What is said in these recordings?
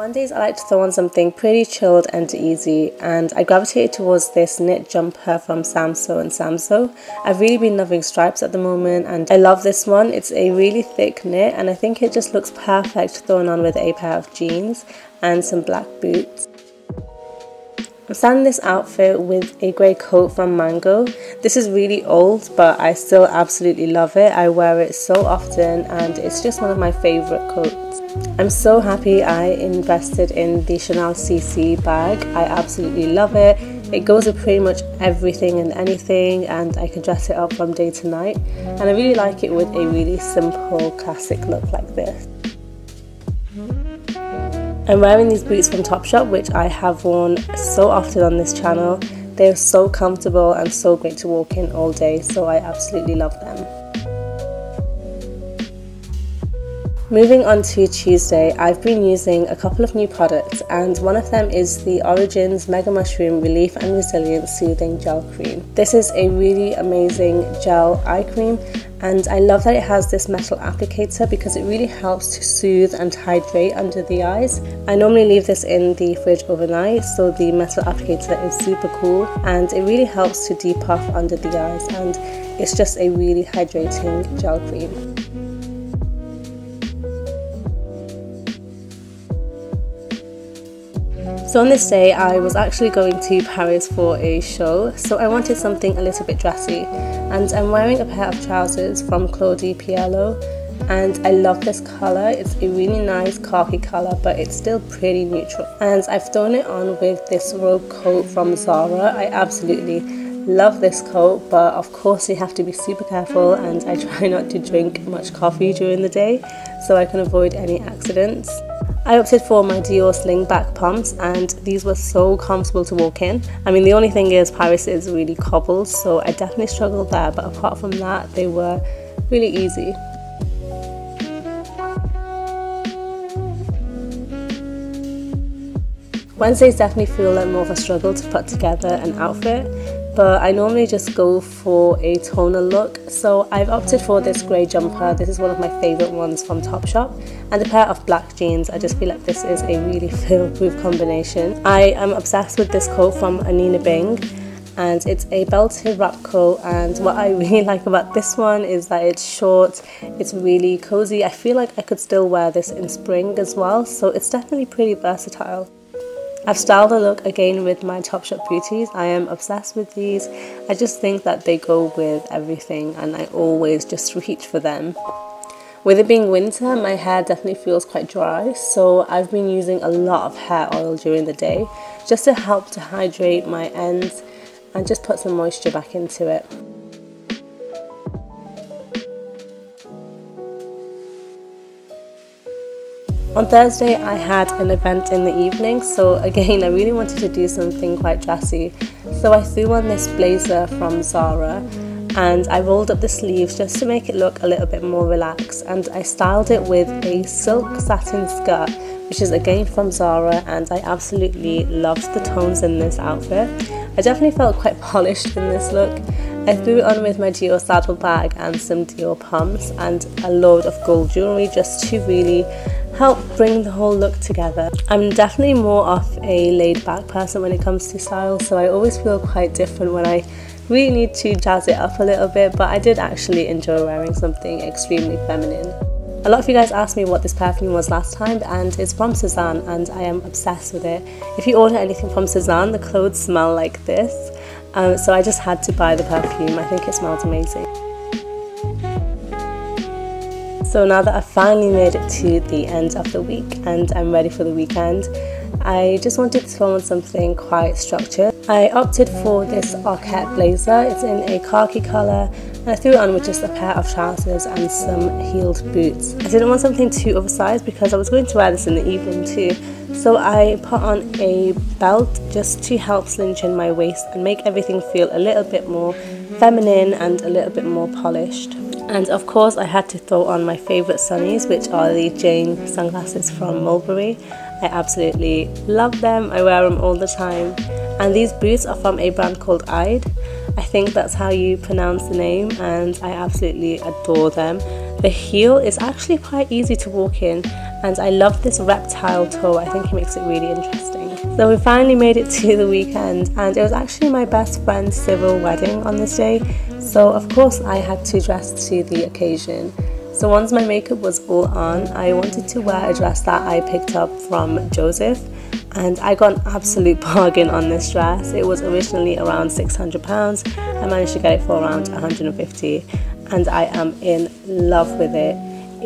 Mondays I like to throw on something pretty chilled and easy and I gravitated towards this knit jumper from Samsøe and Samsøe. I've really been loving stripes at the moment and I love this one. It's a really thick knit and I think it just looks perfect thrown on with a pair of jeans and some black boots. I'm styling this outfit with a grey coat from Mango. This is really old but I still absolutely love it. I wear it so often and it's just one of my favourite coats. I'm so happy I invested in the Chanel CC bag. I absolutely love it. It goes with pretty much everything and anything and I can dress it up from day to night and I really like it with a really simple classic look like this. I'm wearing these boots from Topshop which I have worn so often on this channel. They're so comfortable and so great to walk in all day so I absolutely love them. Moving on to Tuesday, I've been using a couple of new products and one of them is the Origins Mega Mushroom Relief and Resilience Soothing Gel Cream. This is a really amazing gel eye cream and I love that it has this metal applicator because it really helps to soothe and hydrate under the eyes. I normally leave this in the fridge overnight so the metal applicator is super cool and it really helps to depuff under the eyes and it's just a really hydrating gel cream. So on this day I was actually going to Paris for a show so I wanted something a little bit dressy and I'm wearing a pair of trousers from Claudie Pierlot and I love this colour. It's a really nice khaki colour but it's still pretty neutral and I've thrown it on with this robe coat from Zara. I absolutely love this coat but of course you have to be super careful and I try not to drink much coffee during the day so I can avoid any accidents. I opted for my Dior slingback pumps and these were so comfortable to walk in. I mean the only thing is Paris is really cobbled so I definitely struggled there but apart from that they were really easy. Wednesdays definitely feel like more of a struggle to put together an outfit but I normally just go for a tonal look. So I've opted for this grey jumper. This is one of my favourite ones from Topshop. And a pair of black jeans. I just feel like this is a really feel-proof combination. I am obsessed with this coat from Anine Bing and it's a belted wrap coat and what I really like about this one is that it's short it's really cozy I feel like I could still wear this in spring as well so it's definitely pretty versatile I've styled the look again with my Topshop Beauties. I am obsessed with these. I just think that they go with everything and I always just reach for them. With it being winter, my hair definitely feels quite dry, so I've been using a lot of hair oil during the day just to help to hydrate my ends and just put some moisture back into it. On Thursday, I had an event in the evening, so again, I really wanted to do something quite dressy. So I threw on this blazer from Zara and I rolled up the sleeves just to make it look a little bit more relaxed. And I styled it with a silk satin skirt, which is again from Zara, and I absolutely loved the tones in this outfit. I definitely felt quite polished in this look. I threw on with my Dior saddle bag and some Dior pumps and a load of gold jewellery just to really help bring the whole look together. I'm definitely more of a laid back person when it comes to style, so I always feel quite different when I really need to jazz it up a little bit, but I did actually enjoy wearing something extremely feminine. A lot of you guys asked me what this perfume was last time, and it's from Sézane, and I am obsessed with it. If you order anything from Sézane, the clothes smell like this, um, so I just had to buy the perfume. I think it smells amazing. So now that I've finally made it to the end of the week and I'm ready for the weekend, I just wanted to throw on something quite structured. I opted for this Arket blazer, it's in a khaki colour and I threw it on with just a pair of trousers and some heeled boots. I didn't want something too oversized because I was going to wear this in the evening too so I put on a belt just to help cinch in my waist and make everything feel a little bit more feminine and a little bit more polished. And of course I had to throw on my favourite sunnies which are the Jane sunglasses from Mulberry. I absolutely love them, I wear them all the time. And these boots are from a brand called Ide. I think that's how you pronounce the name, and I absolutely adore them. The heel is actually quite easy to walk in, and I love this reptile toe. I think it makes it really interesting. So we finally made it to the weekend, and it was actually my best friend's civil wedding on this day. So of course I had to dress to the occasion. So once my makeup was all on, I wanted to wear a dress that I picked up from Joseph and I got an absolute bargain on this dress. It was originally around £600. I managed to get it for around 150 and I am in love with it.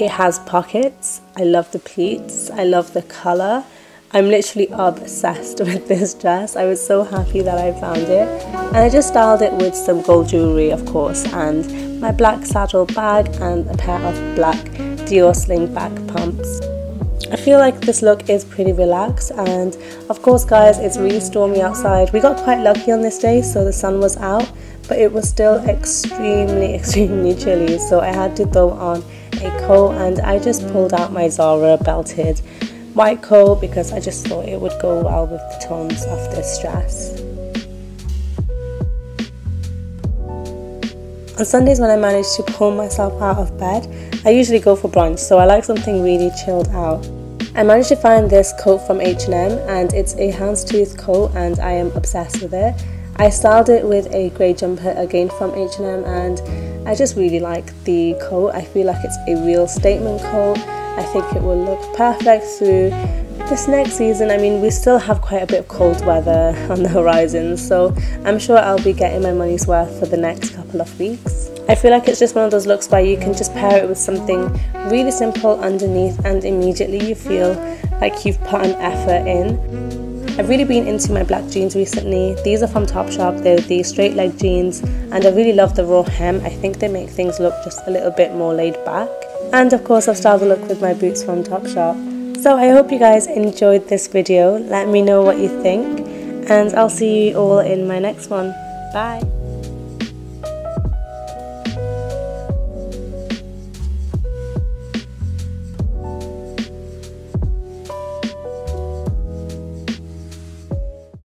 It has pockets. I love the pleats. I love the color. I'm literally obsessed with this dress. I was so happy that I found it. And I just styled it with some gold jewelry, of course, and my black saddle bag and a pair of black Dior sling back pumps. I feel like this look is pretty relaxed and of course guys it's really stormy outside. We got quite lucky on this day so the sun was out but it was still extremely extremely chilly so I had to throw on a coat and I just pulled out my Zara belted white coat because I just thought it would go well with the tones of this dress. On Sundays when I manage to pull myself out of bed, I usually go for brunch, so I like something really chilled out. I managed to find this coat from H&M and it's a houndstooth coat and I am obsessed with it. I styled it with a grey jumper again from H&M and I just really like the coat. I feel like it's a real statement coat. I think it will look perfect through this next season, I mean, we still have quite a bit of cold weather on the horizon, so I'm sure I'll be getting my money's worth for the next couple of weeks. I feel like it's just one of those looks where you can just pair it with something really simple underneath, and immediately you feel like you've put an effort in. I've really been into my black jeans recently. These are from Topshop, they're the straight leg jeans, and I really love the raw hem. I think they make things look just a little bit more laid back. And of course, I've styled the look with my boots from Topshop. So I hope you guys enjoyed this video. Let me know what you think and I'll see you all in my next one. Bye!